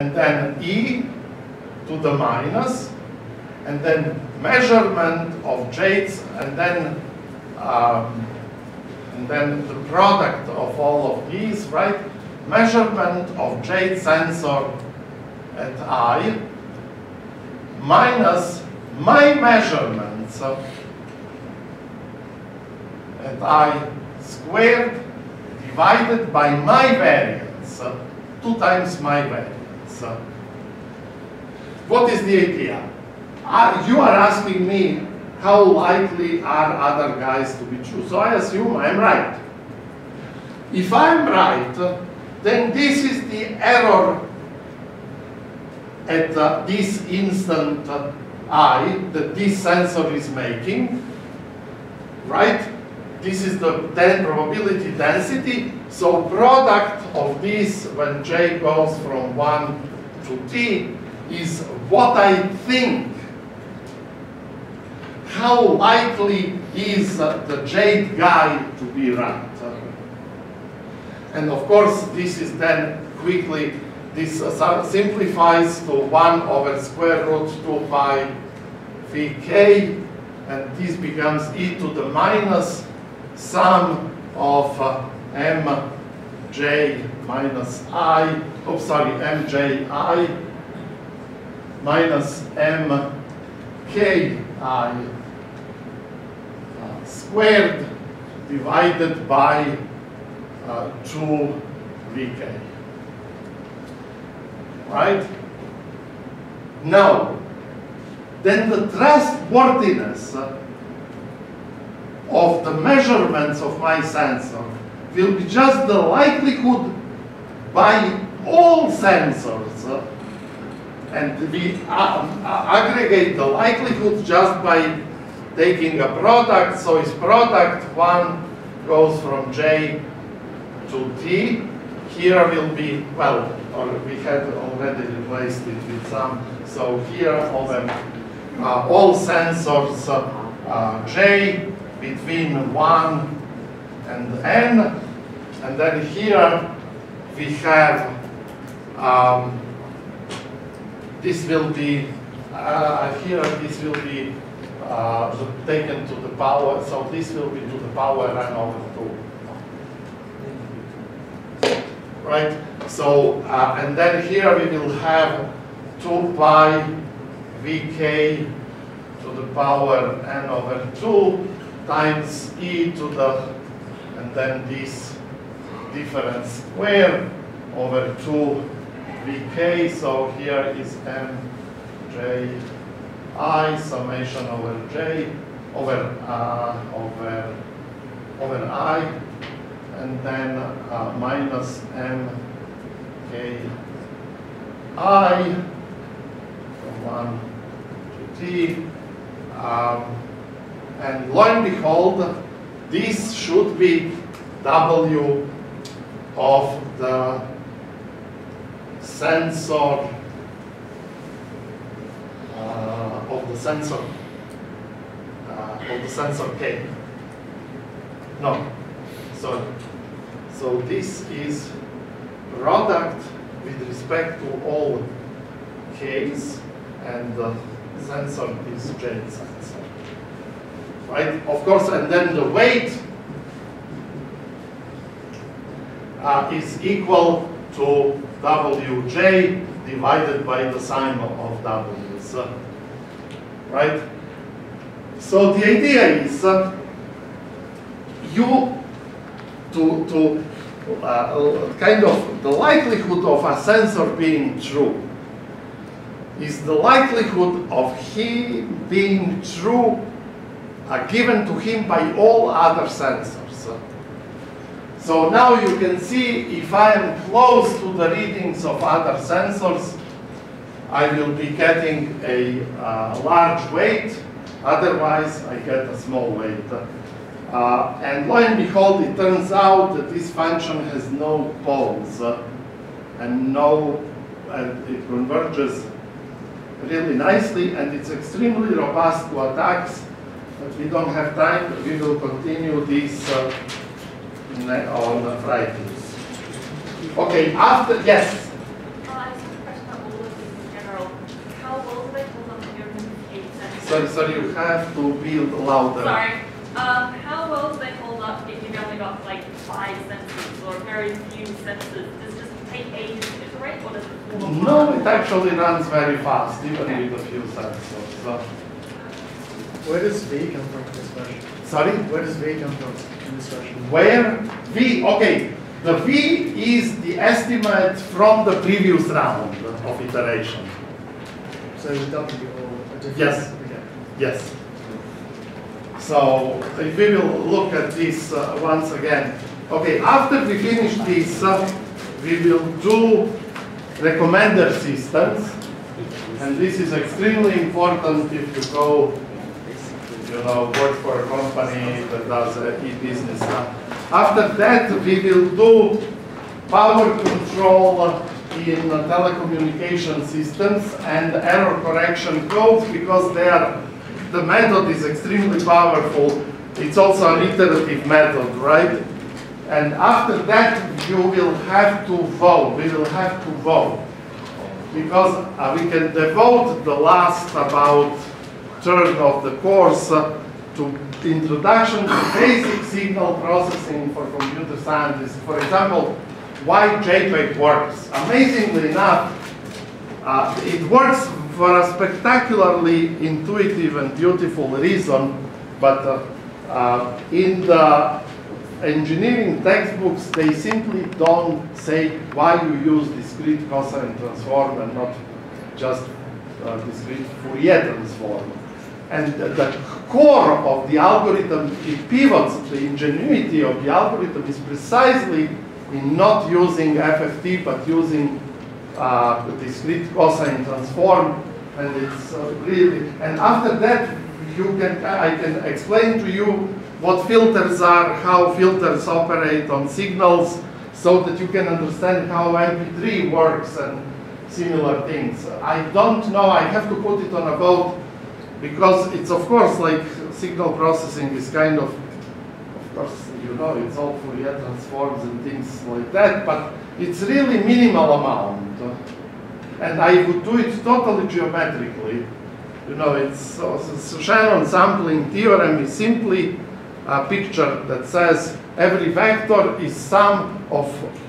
and then e to the minus, and then measurement of j's, and then um, and then the product of all of these, right? Measurement of jade sensor at i minus my measurements at i squared divided by my variance, two times my variance. What is the idea? You are asking me how likely are other guys to be true. So I assume I'm right. If I'm right, then this is the error at uh, this instant i that this sensor is making, right? This is the then probability density. So product of this when j goes from 1 to t is what I think. How likely is the jade guy to be right? And of course, this is then quickly, this simplifies to 1 over square root 2 pi vk, and this becomes e to the minus sum of uh, mj minus i, oh sorry, mji minus mki uh, squared divided by uh, 2 vk. Right? Now, then the trustworthiness of the measurements of my sensor will be just the likelihood by all sensors and we uh, aggregate the likelihood just by taking a product so its product 1 goes from J to T. Here will be well we had already replaced it with some so here all uh, all sensors uh, J between 1 and n, and then here we have um, this will be uh, here this will be uh, taken to the power so this will be to the power n over 2 right? So uh, and then here we will have 2 pi vk to the power n over 2 times e to the, and then this difference square over 2 vk, so here is m j i summation over j over uh, over over i, and then uh, minus m k i from 1 to t. Um, and lo and behold, this should be W of the sensor uh, of the sensor uh, of the sensor K. No, so so this is product with respect to all K's, and the sensor is J sensor right? Of course, and then the weight uh, is equal to Wj divided by the sine of W, so, right? So the idea is uh, you to, to uh, kind of the likelihood of a sensor being true is the likelihood of him being true are given to him by all other sensors. So now you can see if I am close to the readings of other sensors, I will be getting a uh, large weight, otherwise I get a small weight. Uh, and lo and behold, it turns out that this function has no poles uh, and no, and it converges really nicely and it's extremely robust to attacks but we don't have time. We will continue this uh, on Fridays. Okay, after, yes? Sorry, sorry, you have to build louder. Sorry. Um, how well do they hold up if you've only got like five sensors or very few sensors? Does it just take ages to iterate or does it No, it actually runs very fast, even okay. with a few sensors. So. Where does V come from in this question? Sorry? Where does V come from in this question? Where V, okay, the V is the estimate from the previous round of iteration. So W or a different? Yes. Okay. Yes. So if we will look at this uh, once again. Okay, after we finish this, uh, we will do recommender systems. And this is extremely important if you go, you know, work for a company that does e-business. After that, we will do power control in telecommunication systems and error correction codes because they are, the method is extremely powerful. It's also an iterative method, right? And after that, you will have to vote, we will have to vote. Because uh, we can devote the last about third of the course to introduction to basic signal processing for computer scientists. For example, why JPEG works. Amazingly enough, uh, it works for a spectacularly intuitive and beautiful reason, but uh, uh, in the engineering textbooks, they simply don't say why you use discrete cosine transform and not just uh, discrete Fourier transform. And the- core of the algorithm, it pivots, the ingenuity of the algorithm is precisely in not using FFT, but using uh, discrete cosine transform. And it's uh, really, and after that, you can, I can explain to you what filters are, how filters operate on signals, so that you can understand how MP3 works and similar things. I don't know, I have to put it on a vote, because it's of course like signal processing is kind of, of course, you know, it's all Fourier transforms and things like that, but it's really minimal amount. And I would do it totally geometrically. You know, it's so, so Shannon sampling theorem is simply a picture that says every vector is sum of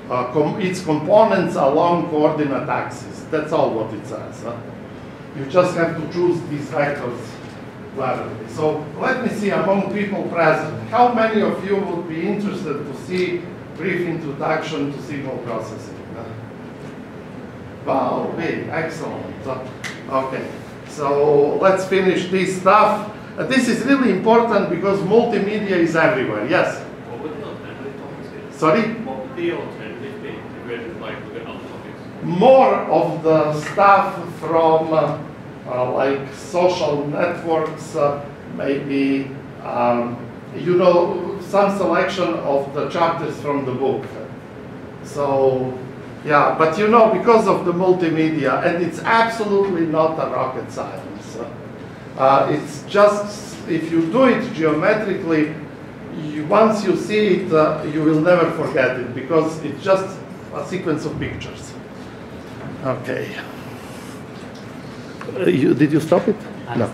uh, com its components along coordinate axis. That's all what it says. huh? You just have to choose these vectors cleverly. So let me see among people present, how many of you would be interested to see brief introduction to signal processing? Wow, big, excellent. Okay, so let's finish this stuff. Uh, This is really important because multimedia is everywhere, yes? What would the alternative topics be? Sorry? What would the alternative be if we had like look at other topics? More of the stuff from uh, uh, like social networks, uh, maybe, um, you know, some selection of the chapters from the book. So, yeah, but you know, because of the multimedia, and it's absolutely not a rocket science. Uh, it's just, if you do it geometrically, you, once you see it, uh, you will never forget it because it's just a sequence of pictures. Okay. Uh, you, did you stop it? No.